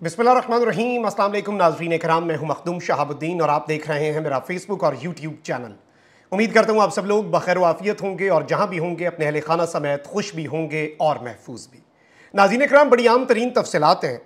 अस्सलाम वालेकुम नाजरीन कराम मैं हूँ मखदूम शहाबुद्दीन और आप देख रहे हैं मेरा फेसबुक और यूट्यूब चैनल। उम्मीद करता हूँ आप सब लोग बखैर वाफियत होंगे और जहाँ भी होंगे, अपने अहल खाना समेत खुश भी होंगे और महफूज भी। नाजीन कराम बड़ी आम तरीन तफसलत हैं।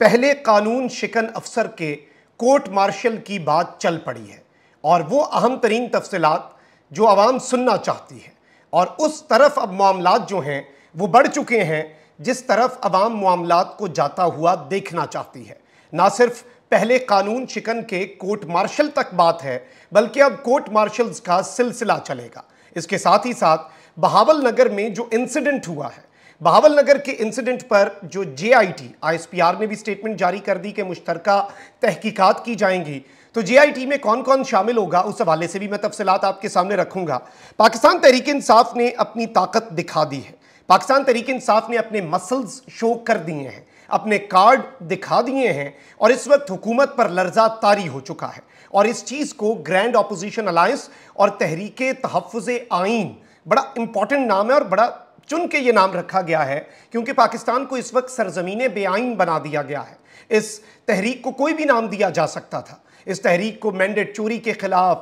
पहले कानून शिकन अफसर के कोर्ट मार्शल की बात चल पड़ी है और वो अहम तरीन तफसलत जो आवाम सुनना चाहती है। और उस तरफ़ अब मामला जो हैं, वो बढ़ चुके हैं जिस तरफ़ अवाम मामला को जाता हुआ देखना चाहती है। ना सिर्फ़ पहले कानून शिकन के कोर्ट मार्शल तक बात है, बल्कि अब कोर्ट मार्शल्स का सिलसिला चलेगा। इसके साथ ही साथ बहावल नगर में जो इंसिडेंट हुआ है, बहावल नगर के इंसिडेंट पर जो J I T I S P R ने भी स्टेटमेंट जारी कर दी कि मुश्तर तहकीकात की जाएँगी। तो जे में कौन कौन शामिल होगा, उस हवाले से भी मैं तफसलात आपके सामने रखूँगा। पाकिस्तान तहरीक इंसाफ ने अपनी ताकत दिखा दी है। पाकिस्तान तरीके इंसाफ ने अपने मसल्स शो कर दिए हैं, अपने कार्ड दिखा दिए हैं और इस वक्त हुकूमत पर लर्जा तारी हो चुका है। और इस चीज़ को ग्रैंड अपोजिशन अलायंस और तहरीक तहफ़ आइन बड़ा इंपॉर्टेंट नाम है और बड़ा चुन के ये नाम रखा गया है, क्योंकि पाकिस्तान को इस वक्त सरजमीन बेआइन बना दिया गया है। इस तहरीक को कोई भी नाम दिया जा सकता था। इस तहरीक को मैंडेट चोरी के ख़िलाफ़,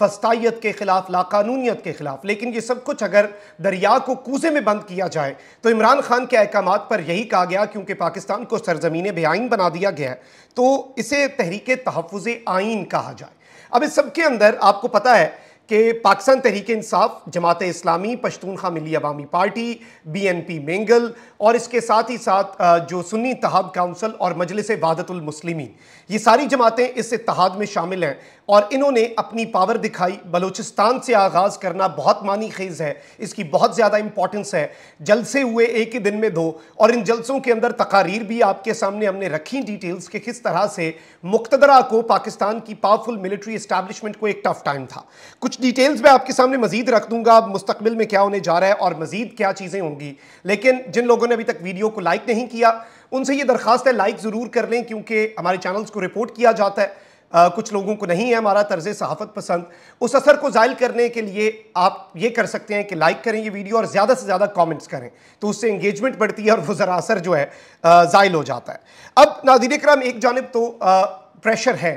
फस्ताइत के ख़िलाफ़ लाकानूनीत के ख़िलाफ़। लेकिन ये सब कुछ अगर दरिया को कूजे में बंद किया जाए तो इमरान खान के अहकाम पर यही कहा गया क्योंकि पाकिस्तान को सरजमीन बेआइन बना दिया गया है। तो इसे तहरीक तहफ़ आइन कहा जाए। अब इस सब के अंदर आपको पता है कि Pakistan Tehreek Insaf, Jamaat Islami Pashtunkhwa Milli Awami party B N P Mengal और इसके साथ ही साथ जो सुन्नी इतहाद काउंसिल और मजलिस वादतुलमसलिमी ये सारी जमातें इस इतिहाद में शामिल हैं। और इन्होंने अपनी पावर दिखाई। बलूचिस्तान से आगाज़ करना बहुत मानी खेज़ है। इसकी बहुत ज़्यादा इंपॉर्टेंस है। जलसे हुए एक ही दिन में दो। और इन जलसों के अंदर तकारीर भी आपके सामने हमने रखी डिटेल्स के किस तरह से मुख्तदरा को पाकिस्तान की पावरफुल मिलिट्री इस्टेब्लिशमेंट को एक टफ टाइम था। कुछ डिटेल्स मैं आपके सामने मजीद रख दूँगा। मुस्तबिल में क्या होने जा रहा है और मजीद क्या चीज़ें होंगी। लेकिन जिन लोगों ने अभी तक वीडियो को लाइक नहीं किया, उनसे ये दरख्वास्त है लाइक ज़रूर कर लें, क्योंकि हमारे चैनल्स को रिपोर्ट किया जाता है। आ, कुछ लोगों को नहीं है हमारा तर्ज सहाफ़त पसंद। उस असर को ज़ायल करने के लिए आप ये कर सकते हैं कि लाइक करें ये वीडियो और ज़्यादा से ज़्यादा कमेंट्स करें। तो उससे इंगेजमेंट बढ़ती है और वो ज़रा असर जो है ज़ायल हो जाता है। अब नादिर कराम एक जानब तो आ, प्रेशर है।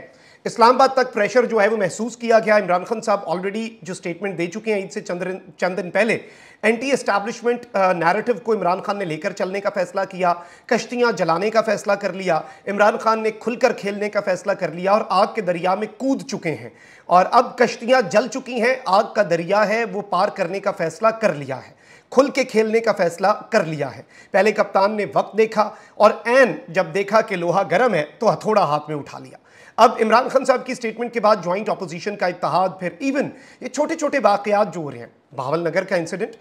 इस्लामाबाद तक प्रेशर जो है वो महसूस किया गया। इमरान खान साहब ऑलरेडी जो स्टेटमेंट दे चुके हैं ईद से चंद चंद दिन पहले एंटी एस्टैब्लिशमेंट नैरेटिव को इमरान खान ने लेकर चलने का फैसला किया, कश्तियाँ जलाने का फैसला कर लिया, इमरान खान ने खुलकर खेलने का फैसला कर लिया और आग के दरिया में कूद चुके हैं। और अब कश्तियाँ जल चुकी हैं, आग का दरिया है, वो पार करने का फैसला कर लिया है। खुल के खेलने का फैसला कर लिया है। पहले कप्तान ने वक्त देखा और एन जब देखा कि लोहा गर्म है तो हथौड़ा हाथ में उठा लिया। अब इमरान खान साहब की स्टेटमेंट के बाद ज्वाइंट अपोजिशन का इतिहाद फिर इवन ये छोटे छोटे वाकयात जो हो रहे हैं भावल नगर का इंसिडेंट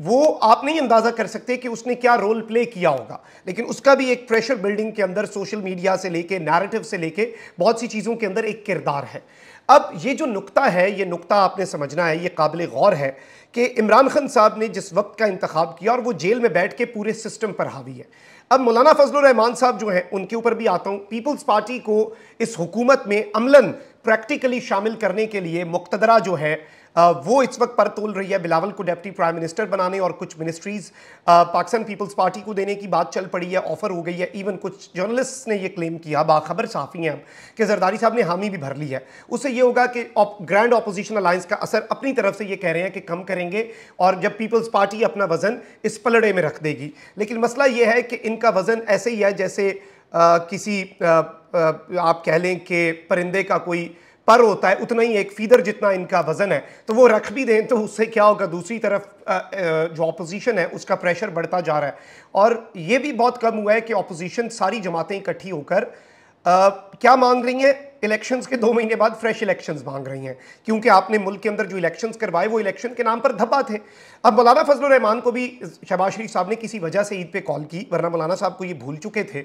वो आप नहीं अंदाज़ा कर सकते कि उसने क्या रोल प्ले किया होगा। लेकिन उसका भी एक प्रेशर बिल्डिंग के अंदर सोशल मीडिया से लेके नैरेटिव से लेके, बहुत सी चीज़ों के अंदर एक किरदार है। अब ये जो नुकता है, ये नुकता आपने समझना है, ये काबिल गौर है कि इमरान खान साहब ने जिस वक्त का इंतखब किया और वो जेल में बैठ के पूरे सिस्टम पर हावी है। अब मौलाना फजलरहमान साहब जो हैं, उनके ऊपर भी आता हूँ। पीपल्स पार्टी को इस हुकूमत में अमलन प्रैक्टिकली शामिल करने के लिए मुख्तदरा जो है वो इस वक्त पर तोल रही है बिलावल को डेप्टी प्राइम मिनिस्टर बनाने और कुछ मिनिस्ट्रीज पाकिस्तान पीपल्स पार्टी को देने की बात चल पड़ी है ऑफ़र हो गई है। इवन कुछ जर्नलिस्ट ने ये क्लेम किया बाखबर साफ़ी हैं कि जरदारी साहब ने हामी भी भर ली है। उससे ये होगा कि ग्रैंड अपोजिशन अलायंस का असर अपनी तरफ़ से ये कह रहे हैं कि कम करेंगे और जब पीपल्स पार्टी अपना वज़न इस पलड़े में रख देगी। लेकिन मसला ये है कि इनका वज़न ऐसे ही है जैसे आ, किसी आ, आ, आप कह लें कि परिंदे का कोई पर होता है, उतना ही एक फीदर जितना इनका वज़न है तो वो रख भी दें तो उससे क्या होगा, दूसरी तरफ़ जो अपोजिशन है, उसका प्रेशर बढ़ता जा रहा है। और ये भी बहुत कम हुआ है कि अपोजिशन सारी जमातें इकट्ठी होकर क्या मांग रही हैं? इलेक्शंस के दो महीने बाद फ्रेश इलेक्शंस मांग रही हैं। क्योंकि आपने मुल्क के अंदर जो इलेक्शंस करवाए, वो इलेक्शन के नाम पर धब्बा थे। अब मौलाना फजल रहमान को भी शहबाज शरीफ साहब ने किसी वजह से ईद पे कॉल की, वरना मौलाना साहब को ये भूल चुके थे।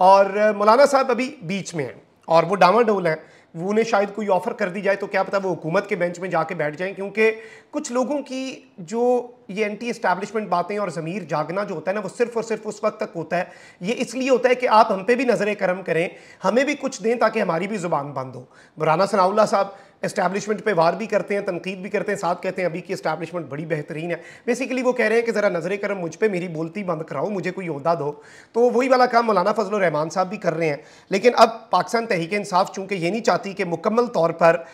और मौलाना साहब अभी बीच में हैं, और वो डामाडोल हैं। वो उन्हें शायद कोई ऑफ़र कर दी जाए तो क्या पता वो हुकूमत के बेंच में जाके बैठ जाएँ, क्योंकि कुछ लोगों की जो ये एंटी इस्टेब्लिशमेंट बातें और ज़मीर जागना जो होता है ना, वो सिर्फ़ और सिर्फ़ उस वक्त तक होता है। ये इसलिए होता है कि आप हम पे भी नज़र करम करें, हमें भी कुछ दें ताकि हमारी भी ज़ुबान बंद हो। मराना सनाउल्ला साहब इस्टेब्लिशमेंट पे वार भी करते हैं, तनकीद भी करते हैं, साथ कहते हैं, अभी की इस्टेब्लिशमेंट बड़ी बेहतरीन है। बेसिकली वो कह रहे हैं कि ज़रा नज़र करम, मुझ पर मेरी बोलती बंद कराओ, मुझे कोई अहदा दो। तो वही वाला काम मौलाना फजल रहमान साहब भी कर रहे हैं। लेकिन अब पाकिस्तान तहरीक इंसाफ चूँकि ये नहीं चाहती कि मुकम्मल तौर पर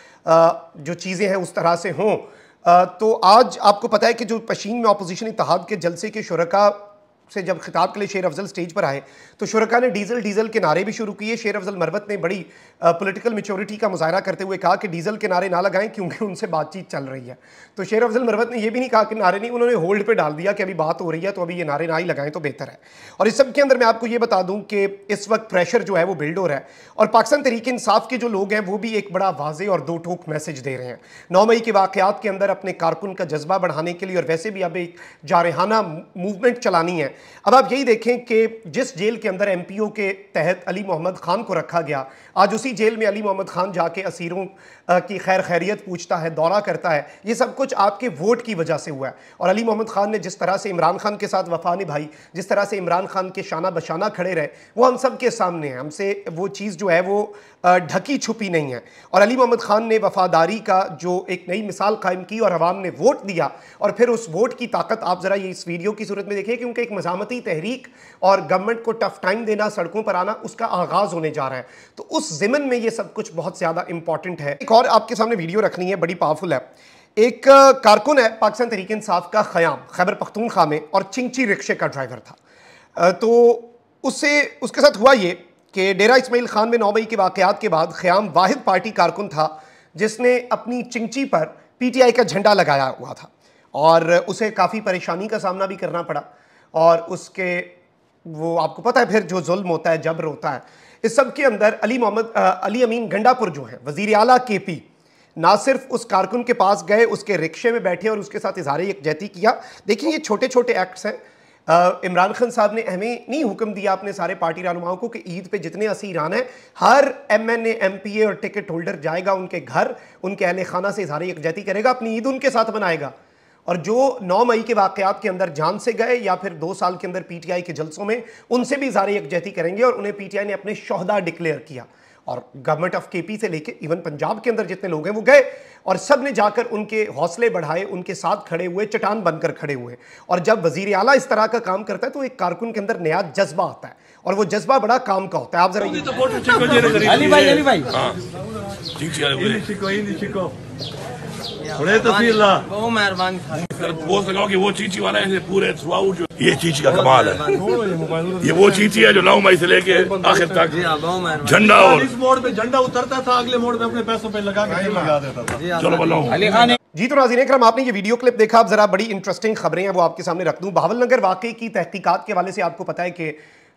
जो चीज़ें हैं उस तरह से हों तो आज आपको पता है कि जो पशीन में अपोजिशन इतिहाद के जलसे के शुरा से जब खिताब के लिए शेर अफजल स्टेज पर आए तो शुरा ने डीजल डीजल के नारे भी शुरू किए। शेर अफजल मरबत ने बड़ी पॉलिटिकल मेच्योरिटी का मुजाहरा करते हुए कहा कि डीजल के नारे ना लगाएँ, क्योंकि उनसे बातचीत चल रही है। तो शेर अफजल मरबत ने यह भी नहीं कहा कि नारे नहीं, उन्होंने होल्ड पर डाल दिया कि अभी बात हो रही है तो अभी ये नारे ना ही लगाएँ तो बेहतर है। और इस सब के अंदर मैं आपको ये बता दूँ कि इस वक्त प्रेशर जो है वो बिल्ड हो रहा है। और पाकिस्तान तरीके इंसाफ के जो लोग हैं, वो भी एक बड़ा वाजे और दो ठोक मैसेज दे रहे हैं। नौ मई के वाकत के अंदर अपने कारकुन का जज्बा बढ़ाने के लिए, और वैसे भी अब एक जारहाना मूवमेंट चलानी है अब आप यही देखें कि जिस जेल के अंदर एमपीओ के तहत अली मोहम्मद खान को रखा गया, आज उसी जेल में अली मोहम्मद खान जाके असीरों की खैर खैरियत पूछता है, दौरा करता है। ये सब कुछ आपके वोट की वजह से हुआ है। और अली मोहम्मद खान ने जिस तरह से इमरान खान के साथ वफा निभाई, जिस तरह से इमरान खान के शाना बशाना खड़े रहे, वो हम सब के सामने है। हमसे वो चीज़ जो है वो ढकी छुपी नहीं है। और अली मोहम्मद खान ने वफादारी का जो एक नई मिसाल कायम की और अवाम ने वोट दिया, और फिर उस वोट की ताकत आप ज़रा ये इस वीडियो की सूरत में देखिए क्योंकि एक मजामती तहरीक और गवर्नमेंट को टफ टाइम देना, सड़कों पर आना, उसका आगाज़ होने जा रहा है। तो उस ज़िमन में ये सब कुछ बहुत ज़्यादा इंपॉर्टेंट है। एक और आपके सामने वीडियो रखनी है, बड़ी पावरफुल है। एक कारकुन है, पाकिस्तान तरीके इंसाफ का ख़याम, खैबर पख्तूनख्वा में और चिंची रिक्शे का ड्राइवर था। तो उससे, उसके साथ हुआ ये कि डेरा इसमाइल खान में नौ मई के वाकयात के बाद ख़याम वाहिद पार्टी कारकुन था, जिसने अपनी चिंची पर पीटीआई का झंडा लगाया हुआ था। और उसे काफ़ी परेशानी का सामना भी करना पड़ा। और उसके, वो आपको पता है, फिर जो जुल्म होता है, जबर होता है। इस सब के अंदर अली मोहम्मद अली अमीन गंडापुर जो है, वज़ीर अला के पी, ना सिर्फ़ उस कारकुन के पास गए, उसके रिक्शे में बैठे और उसके साथ इजहार यकजहती किया। देखिए, ये छोटे छोटे एक्ट्स हैं इमरान खान साहब ने हमें नहीं हुक्म दिया अपने सारे पार्टी रहनुमाओं को कि ईद पे जितने असीरान हैं, हर M N M P A और टिकट होल्डर जाएगा उनके घर, उनके अहल खाना से इजहार यकजहती करेगा, अपनी ईद उनके साथ बनाएगा और जो 9 मई के वाकयात के अंदर जान से गए या फिर दो साल के अंदर पीटीआई के जलसों में उनसे भी इजहार यकजहती करेंगे और उन्हें पीटीआई ने अपने शहदा डिक्लेयर किया। और गवर्नमेंट ऑफ़ केपी से लेके इवन पंजाब के अंदर जितने लोग हैं वो गए और सबने जाकर उनके हौसले बढ़ाए उनके साथ खड़े हुए चटान बनकर खड़े हुए। और जब वज़ीर आला इस तरह का काम करता है तो एक कारकुन के अंदर नया जज्बा आता है और वो जज्बा बड़ा काम का होता है। आप जरा अली भाई अली भाई। हाँ। बड़े तस्वीर ला। बहुत मेहरबानी बोल सका कि वो चीची वाला है पूरे थ्रू आउट जो ये चीची का कमाल है। ये वो चीची है जो नौ मई से लेके आखिर तक। हाँ, झंडा और इस मोड़ पे झंडा उतरता था अगले मोड़ पे अपने पैसों पे लगा के लगा देता था। चलो बोलो जी तो नाजीन करम आपने ये वीडियो क्लिप देखा अब जरा बड़ी इंटरेस्टिंग खबरें हैं वो आपके सामने रख दूँ। बहावल नगर वाकई की तहकीकात के हवाले से आपको पता है कि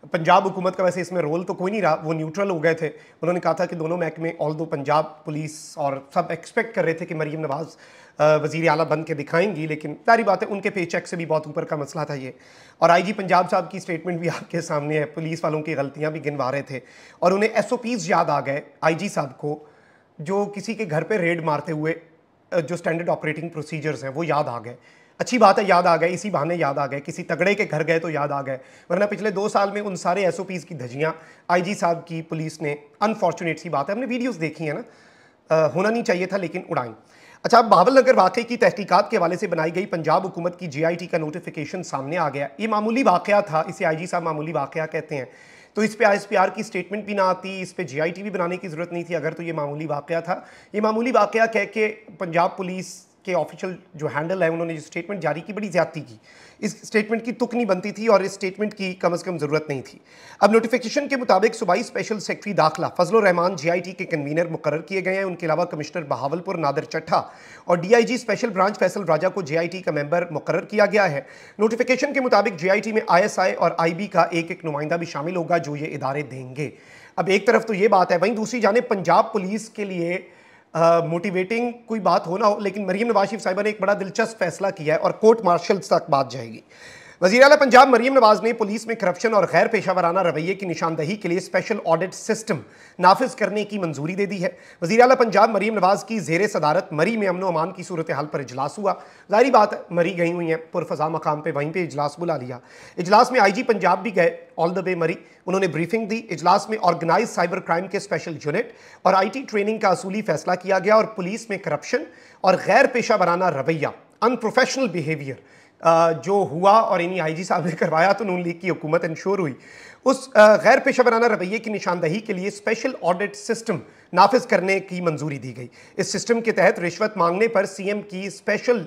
पंजाब हुकूमत का वैसे इसमें रोल तो कोई नहीं रहा, वो न्यूट्रल हो गए थे। उन्होंने कहा था कि दोनों महकमे ऑल दो पंजाब पुलिस और सब एक्सपेक्ट कर रहे थे कि मरीम नवाज़ वज़ी अला बन के दिखाएँगी, लेकिन सारी बात है उनके पे चेक से भी बहुत ऊपर का मसला था ये। और आईजी पंजाब साहब की स्टेटमेंट भी आपके सामने है पुलिस वालों की गलतियाँ भी गिनवा रहे थे। और उन्हें एस ओ पीज़ याद आ गए आई जी साहब को, जो किसी के घर पर रेड मारते हुए जो स्टैंडर्ड ऑपरेटिंग प्रोसीजर्स हैं, वो याद आ गए। अच्छी बात है याद आ गए, इसी बहाने याद आ गए, किसी तगड़े के घर गए तो याद आ गए। वरना पिछले दो साल में उन सारे एस की धजियाँ आई साहब की, पुलिस ने अनफॉर्चुनेट सी बात है, हमने वीडियोज़ देखी है ना। होना नहीं चाहिए था, लेकिन उड़ाई अच्छा अब बाबल नगर वाक़े की तहकीकात के हवाले से बनाई गई पंजाब हुकूमत की जीआईटी का नोटिफिकेशन सामने आ गया। ये मामूली वाक़ था, इसे आईजी साहब मामूली वाक़ कहते हैं। तो इस पर आई की स्टेटमेंट भी ना आती, इस पर जी भी बनाने की ज़रूरत नहीं थी, अगर तो ये मामूली वाक़ था। ये मामूली वाक़ कह के पंजाब पुलिस के ऑफिशियल जो हैंडल है, उन्होंने जो स्टेटमेंट जारी की, बड़ी ज़्यादती की। इस स्टेटमेंट की तुक नहीं बनती थी और इस स्टेटमेंट की कम अज़ कम ज़रूरत नहीं थी। अब नोटिफिकेशन के मुताबिक सूबाई स्पेशल सेक्रेटरी दाखिला, फजल रहमान जीआईटी के कन्वीनर मुकर किए गए हैं। उनके अलावा कमिश्नर बहावलपुर नादर चट्ठा और DIG special branch Faisal Raja को जे का मेंबर मुकर किया गया है। नोटिफिकेशन के मुताबिक जे में आईएसआई और आईबी का एक एक नुमाइंदा भी शामिल होगा, जो ये इदारे देंगे। अब एक तरफ़ तो ये बात है, वहीं दूसरी जाने, पंजाब पुलिस के लिए मोटिवेटिंग कोई बात हो ना हो, लेकिन मरीम नवाज़ शरीफ साहिबा ने एक बड़ा दिलचस्प फैसला किया है और कोर्ट मार्शल तक बात जाएगी। वज़ीर अला पंजाब मरीम नवाज़ ने पुलिस में करप्शन और गैर पेशा वराना रवैये की निशानदही के लिए स्पेशल ऑडिट सिस्टम नाफिज करने की मंजूरी दे दी है। वजी अला पंजाब मरीम नवाज़ की जेर सदारत मरी में अमन अमान की सूरत हाल पर इजलास हुआ। जारी बात है मरी गई हुई हैं, पुरफजा मकाम पर वहीं पर इजलास बुला लिया। इजलास में आई जी पंजाब भी गए, ऑल द वे मरी। उन्होंने ब्रीफिंग दी। इजलास में ऑर्गेनाइज साइबर क्राइम के स्पेशल यूनिट और आई टी ट्रेनिंग का असूली फैसला किया गया और पुलिस में करप्शन और गैर पेशा वराना रवैया अनप्रोफेशनल बिहेवियर जो हुआ और इन्हीं आई जी साहब ने करवाया तो नून लीग की हुकूमत इंश्योर हुई। उस गैर पेशा वराना रवैये की निशानदही के लिए स्पेशल ऑडिट सिस्टम नाफिज करने की मंजूरी दी गई। इस सिस्टम के तहत रिश्वत मांगने पर सीएम की स्पेशल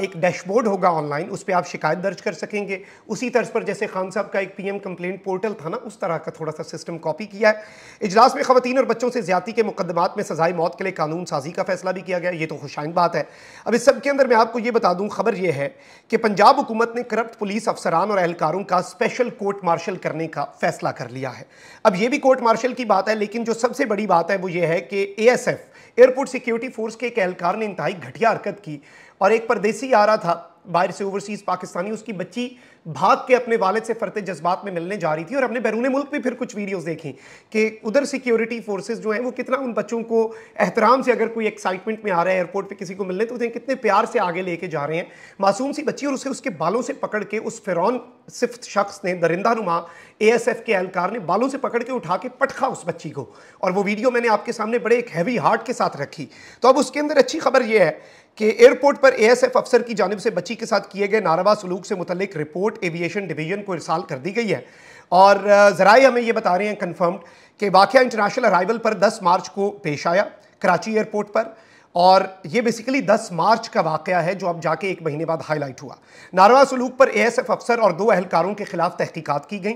एक डैशबोर्ड होगा ऑनलाइन, उस पर आप शिकायत दर्ज कर सकेंगे। उसी तर्ज पर जैसे खान साहब का एक पीएम कंप्लेंट पोर्टल था ना, उस तरह का थोड़ा सा सिस्टम कॉपी किया है। इजलास में खवतिन और बच्चों से ज़्यादा के मुकदमात में सजाई मौत के लिए कानून साजी का फैसला भी किया गया, ये तो खुशाइन बात है। अब इस सब के अंदर मैं आपको ये बता दूँ, खबर यह है कि पंजाब हुकूमत ने करप्ट पुलिस अफसरान और एहलकारों का स्पेशल कोर्ट मार्शल करने का फैसला कर लिया है। अब ये भी कोर्ट मार्शल की बात है, लेकिन जो सबसे बड़ी बात है वो ये है कि एएसएफ एयरपोर्ट सिक्योरिटी फोर्स के एक एहलकार ने इंतहाई घटिया हरकत की और एक परदेसी आ रहा था, बाहर से ओवरसीज पाकिस्तानी, उसकी बच्ची भाग के अपने वालिद से फरते जज्बात में मिलने जा रही थी और अपने बैरून मुल्क में फिर कुछ वीडियोस देखी कि उधर सिक्योरिटी फोर्सेस जो हैं, वो कितना उन बच्चों को एहतराम से अगर कोई एक्साइटमेंट में आ रहा है एयरपोर्ट पे किसी को मिलने तो कितने प्यार से आगे लेके जा रहे हैं। मासूम सी बच्ची और उसे उसके बालों से पकड़ के उस फिरौन सिफ्त शख्स ने, दरिंदा नुमा ए के एहलकार ने बालों से पकड़ के उठा के पटखा उस बच्ची को। और वो वीडियो मैंने आपके सामने बड़े एक हैवी हार्ट के साथ रखी। तो अब उसके अंदर अच्छी खबर यह है कि एयरपोर्ट पर एएसएफ अफसर की जानब से बच्ची के साथ किए गए नारवा सलूक से मुतलिक रिपोर्ट एविएशन डिवीज़न को इरसाल कर दी गई है। और ज़राए हमें ये बता रहे हैं कन्फर्म्ड कि वाक़ इंटरनेशनल अराइवल पर 10 मार्च को पेश आया, कराची एयरपोर्ट पर। और ये बेसिकली 10 मार्च का वाक़ है, जो अब जाके एक महीने बाद हाईलाइट हुआ। नारवा सलूक पर एएसएफ अफसर और दो अहलकारों के खिलाफ तहकीकात की गई।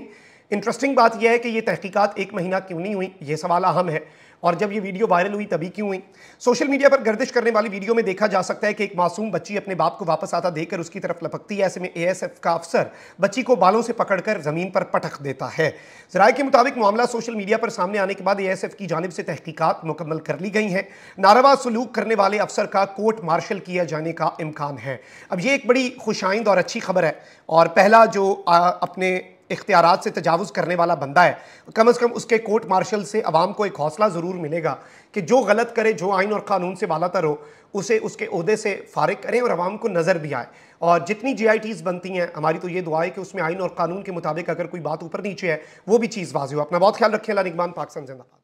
इंटरेस्टिंग बात यह है कि ये तहकीकात एक महीना क्यों नहीं हुई? ये सवाल अहम है। और जब ये वीडियो वायरल हुई तभी क्यों हुई? सोशल मीडिया पर गर्दिश करने वाली वीडियो में देखा जा सकता है कि एक मासूम बच्ची अपने बाप को वापस आता देखकर उसकी तरफ़ लपकती है। ऐसे में एएसएफ का अफसर बच्ची को बालों से पकड़कर ज़मीन पर पटक देता है। जराये के मुताबिक मामला सोशल मीडिया पर सामने आने के बाद एएसएफ की जानब से तहकीकत मुकम्मल कर ली गई हैं। नारवा सलूक करने वाले अफसर का कोर्ट मार्शल किया जाने का इम्कान है। अब ये एक बड़ी खुशाइंद और अच्छी खबर है। और पहला जो अपने इख्तियार से तजावज़ करने वाला बंदा है। कम अज़ कम उसके कोर्ट मार्शल से आवाम को एक हौसला ज़रूर मिलेगा कि जो गलत करे, जो आइन और कानून से वाला तर हो उसे उसके अहदे से फारग करें और आवाम को नज़र भी आए। और जितनी जी आई टीज़ बनती हैं, हमारी तो ये दुआ है कि उसमें आइन और कानून के मुताबिक अगर कोई बात ऊपर नीचे है, वो भी चीज़ वाजी हो। अपना बहुत ख्याल रखें अला निगमान पाकिस्तान जिंदाबाद